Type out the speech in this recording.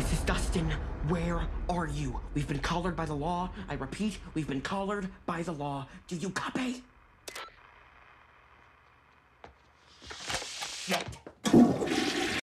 This is Dustin. Where are you? We've been collared by the law. I repeat, we've been collared by the law. Do you copy? Shit.